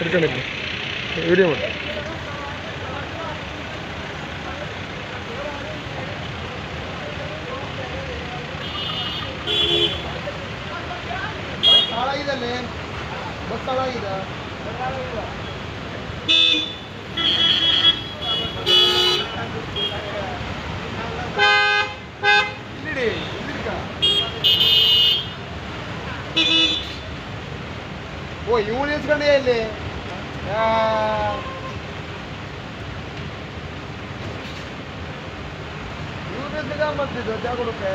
എടുക്കണില്ല വീഡിയോ മതി ಹಾಳಾಗಿದ್ದಾನೆ ಬಸ್ ಹಾಳಾಗಿದೆ ಇಲ್ಲಿಡಿ ಓ ಇವನು ನಿಲ್ಸ್ಕೊಂಡೆ ಇಲ್ಲಿ ಇವ್ರು ನಿಲ್ಸ್ಕೊಂಬರ್ತಿದ್ದು ಜಾಗರೂಕೆ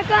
ಯಾಕೆ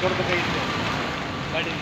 ಕೊಡ್ಬೇಕಾಗಿತ್ತು ಗಾಡಿ